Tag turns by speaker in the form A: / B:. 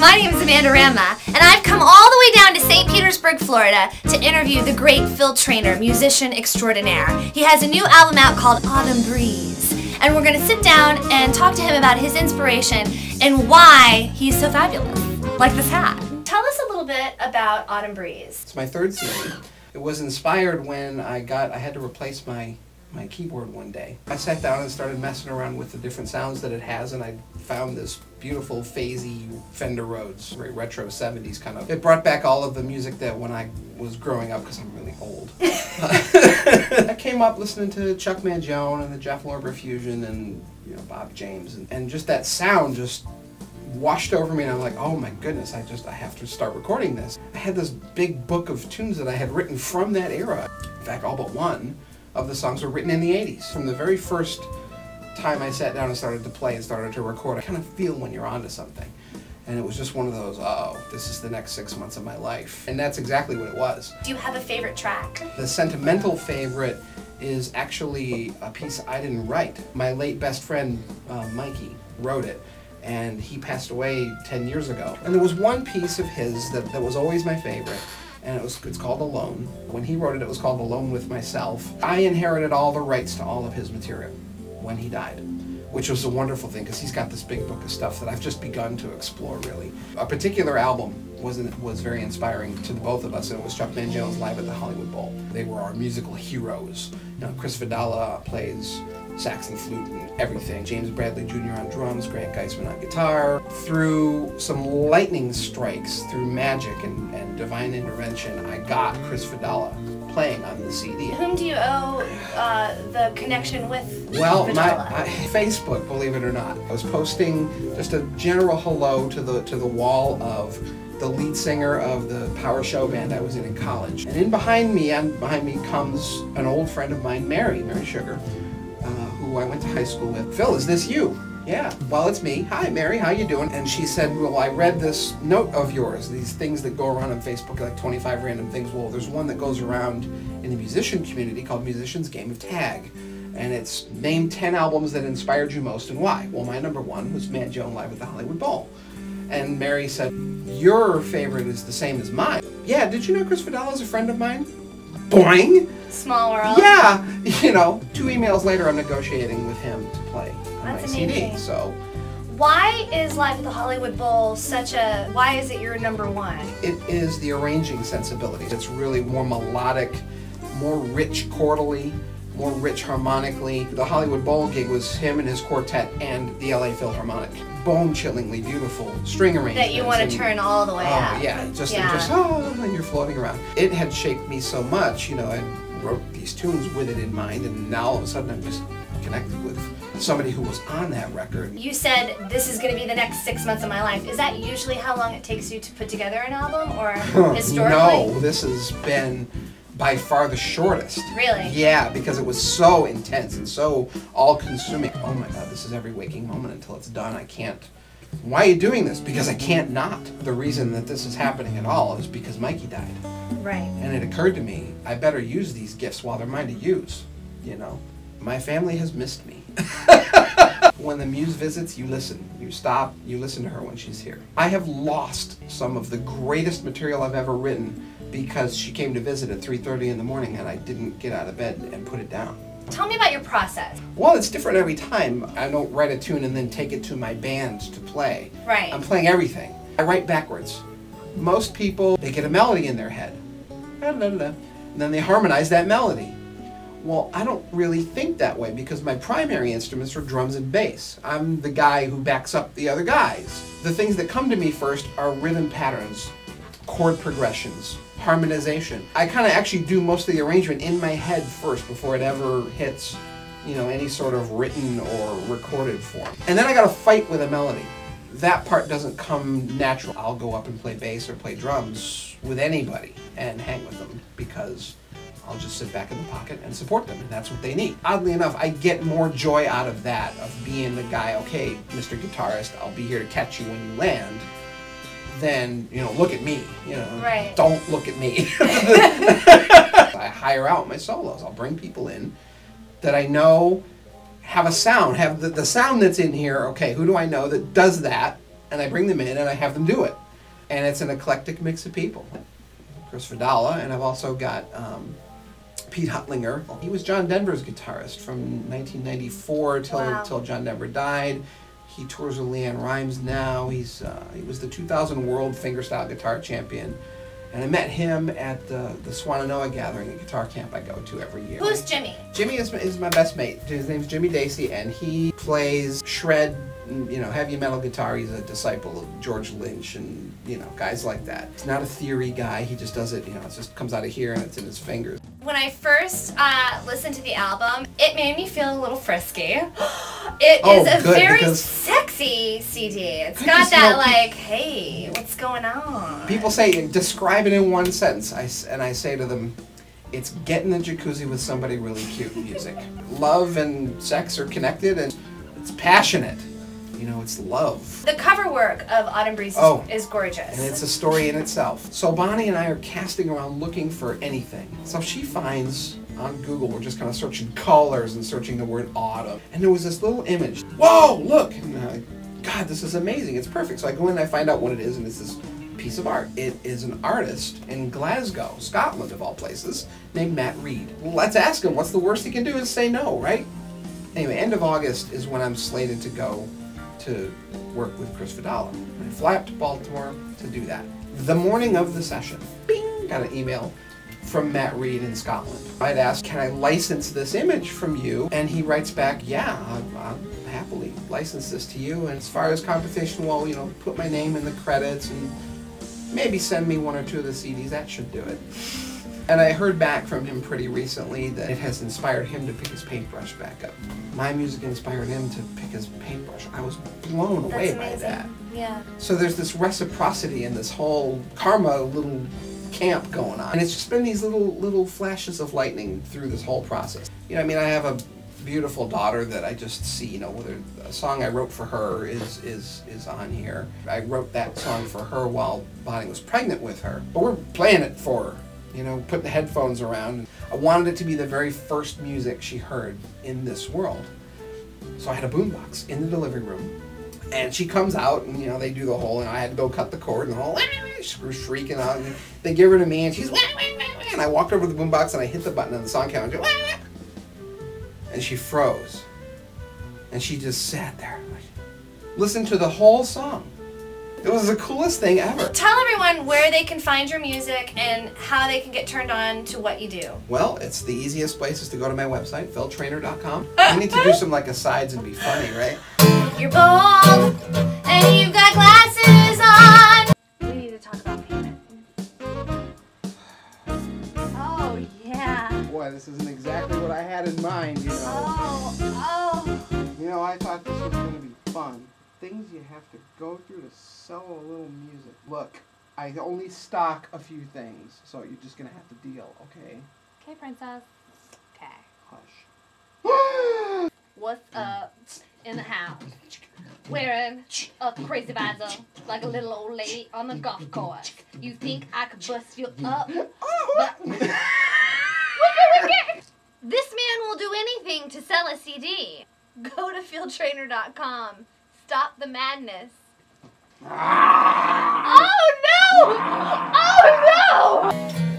A: My name is Amanda Rama, and I've come all the way down to St. Petersburg, Florida to interview the great Phil Traynor, musician extraordinaire. He has a new album out called Autumn Breeze, and we're going to sit down and talk to him about his inspiration and why he's so fabulous, like this hat. Tell us a little bit about Autumn Breeze.
B: It's my third CD. It was inspired when I got I had to replace my my keyboard one day. I sat down and started messing around with the different sounds that it has and I found this beautiful phasey Fender Rhodes, very retro 70s kind of. It brought back all of the music that when I was growing up because I'm really old. I came up listening to Chuck Mangione and the Jeff Lorber Fusion and you know Bob James and, and just that sound just washed over me and I'm like, oh my goodness, I just I have to start recording this. I had this big book of tunes that I had written from that era. In fact, all but one of the songs were written in the 80s. From the very first time I sat down and started to play and started to record, I kind of feel when you're onto something. And it was just one of those, oh, this is the next six months of my life. And that's exactly what it was.
A: Do you have a favorite track?
B: The sentimental favorite is actually a piece I didn't write. My late best friend, uh, Mikey, wrote it and he passed away 10 years ago. And there was one piece of his that, that was always my favorite, and it was it's called Alone. When he wrote it, it was called Alone with Myself. I inherited all the rights to all of his material when he died, which was a wonderful thing because he's got this big book of stuff that I've just begun to explore really. A particular album was was very inspiring to the both of us, and it was Chuck Mangione's Live at the Hollywood Bowl. They were our musical heroes. You know, Chris Vadala plays sax and flute and everything. James Bradley Jr. on drums, Grant Geissman on guitar. Through some lightning strikes, through magic and, and divine intervention, I got Chris Vadala playing on the CD.
A: Whom do you owe uh, the connection with?
B: Well, my, my, Facebook, believe it or not, I was posting just a general hello to the to the wall of the lead singer of the power show band I was in in college. And in behind me, and behind me comes an old friend of mine, Mary, Mary Sugar, who I went to high school with. Phil, is this you? Yeah, well, it's me. Hi, Mary, how you doing? And she said, well, I read this note of yours, these things that go around on Facebook, like 25 random things. Well, there's one that goes around in the musician community called Musician's Game of Tag. And it's name 10 albums that inspired you most and why. Well, my number one was Mangione Live at the Hollywood Bowl. And Mary said, your favorite is the same as mine. Yeah, did you know Chris Vadala is a friend of mine? Boing!
A: Small world.
B: Yeah, you know. Two emails later, I'm negotiating with him to play on
A: That's
B: my
A: amazing.
B: CD. So.
A: Why is Live at the Hollywood Bowl such a? Why is it your number one?
B: It is the arranging sensibility. It's really more melodic, more rich chordally, more rich harmonically. The Hollywood Bowl gig was him and his quartet and the LA Philharmonic. Bone-chillingly beautiful string arrangements.
A: That you want to turn all the way
B: oh,
A: up.
B: yeah, just
A: Yeah.
B: just oh, and you're floating around. It had shaped me so much, you know. I wrote these tunes with it in mind, and now all of a sudden I'm just connected with somebody who was on that record.
A: You said this is going to be the next six months of my life. Is that usually how long it takes you to put together an album, or historically?
B: No, this has been by far the shortest.
A: Really?
B: Yeah, because it was so intense and so all-consuming. Oh my God, this is every waking moment until it's done. I can't. Why are you doing this? Because I can't not. The reason that this is happening at all is because Mikey died.
A: Right.
B: And it occurred to me, I better use these gifts while they're mine to use, you know? My family has missed me. when the muse visits, you listen. You stop, you listen to her when she's here. I have lost some of the greatest material I've ever written because she came to visit at 3.30 in the morning and I didn't get out of bed and put it down.
A: Tell me about your process.
B: Well, it's different every time. I don't write a tune and then take it to my band to play.
A: Right.
B: I'm playing everything. I write backwards. Most people, they get a melody in their head. And then they harmonize that melody. Well, I don't really think that way because my primary instruments are drums and bass. I'm the guy who backs up the other guys. The things that come to me first are rhythm patterns, chord progressions, harmonization. I kind of actually do most of the arrangement in my head first before it ever hits, you know, any sort of written or recorded form. And then I got to fight with a melody. That part doesn't come natural. I'll go up and play bass or play drums with anybody and hang with them because I'll just sit back in the pocket and support them, and that's what they need. Oddly enough, I get more joy out of that, of being the guy, okay, Mr. Guitarist, I'll be here to catch you when you land, than, you know, look at me, you know.
A: Right.
B: Don't look at me. I hire out my solos. I'll bring people in that I know have a sound, have the, the sound that's in here, okay, who do I know that does that and I bring them in and I have them do it. And it's an eclectic mix of people. Chris Vadala, and I've also got um, Pete Huttlinger. He was John Denver's guitarist from 1994 till
A: Wow.
B: till John Denver died. He tours with LeAnn Rimes now. He's uh, he was the 2000 World Fingerstyle Guitar Champion, and I met him at the the Swannanoa Gathering, a guitar camp I go to every year.
A: Who's Jimmy?
B: Jimmy is, is my best mate. His name's Jimmy Dacey, and he plays shred, mm, you know, heavy metal guitar. He's a disciple of George Lynch and you know guys like that. He's not a theory guy. He just does it. You know, it just comes out of here and it's in his fingers.
A: When I first uh, listened to the album, it made me feel a little frisky. It is
B: Oh,
A: a
B: good,
A: very sexy CD. It's
B: I
A: got that like, hey, what's going on?
B: People say describe it in one sentence. I and I say to them, it's get in the jacuzzi with somebody really cute. Music, love and sex are connected, and it's passionate. You know, it's love.
A: The cover work of Autumn Breeze is,
B: Oh.
A: is gorgeous.
B: And it's a story in itself. So Bonnie and I are casting around looking for anything. So she finds on Google, we're just kind of searching colors and searching the word autumn. And there was this little image. Whoa, look! And I'm like, God, this is amazing. It's perfect. So I go in and I find out what it is, and it's this piece of art. It is an artist in Glasgow, Scotland, of all places, named Matt Reed. Let's ask him. What's the worst he can do is say no, right? Anyway, end of August is when I'm slated to go to work with Chris Vadala. I fly up to Baltimore to do that. The morning of the session, bing, got an email from Matt Reed in Scotland. I'd asked, can I license this image from you? And he writes back, yeah, I'll, I'll happily license this to you. And as far as competition, well, you know, put my name in the credits and maybe send me one or two of the CDs. That should do it. And I heard back from him pretty recently that it has inspired him to pick his paintbrush back up. My music inspired him to pick his paintbrush. I was blown
A: That's
B: away
A: amazing.
B: by that.
A: Yeah.
B: So there's this reciprocity in this whole karma little camp going on. And it's just been these little little flashes of lightning through this whole process. You know, I mean, I have a beautiful daughter that I just see, you know, whether a song I wrote for her is is is on here. I wrote that song for her while Bonnie was pregnant with her. But we're playing it for her. You know, put the headphones around. I wanted it to be the very first music she heard in this world. So I had a boombox in the delivery room. And she comes out, and you know they do the whole, and I had to go cut the cord, and the whole she's shrieking out. And they give her to me, and she's and I walked over to the boombox, and I hit the button on the song counter, and she froze, and she just sat there, listened to the whole song. It was the coolest thing ever.
A: Tell everyone where they can find your music and how they can get turned on to what you do.
B: Well, it's the easiest place is to go to my website, philtraynor.com. I need to do some like asides and be funny, right?
A: You're bald and you've got glasses on. We need to talk about payment. Oh yeah.
B: Boy, this isn't exactly what I had in mind, you know.
A: Oh oh.
B: You know, I thought this was going to be fun. Things you have to go through to sell a little music. Look, I only stock a few things, so you're just going to have to deal, okay?
A: Okay, princess. Okay.
B: Hush.
C: What's up in the house? Wearing a crazy visor like a little old lady on the golf course. You think I could bust you up? But
A: This man will do anything to sell a CD. Go to philtraynor.com. Stop the madness. Ah! Oh no! Oh no!